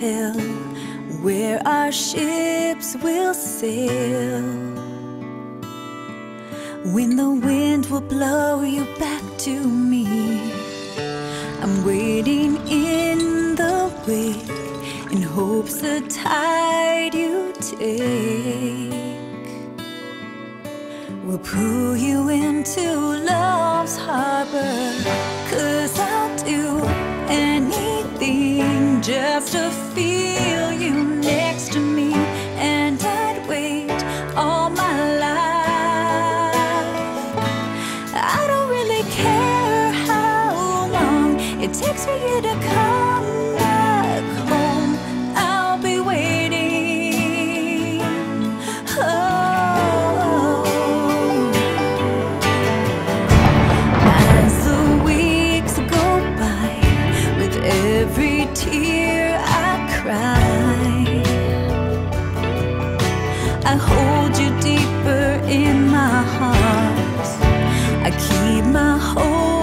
tell where our ships will sail. When the wind will blow you back to me, I'm waiting in the wake in hopes the tide you take will pull you into to feel you next to me, and I'd wait all my life. I don't really care how long it takes for you to come I hold you deeper in my heart. I keep my hope.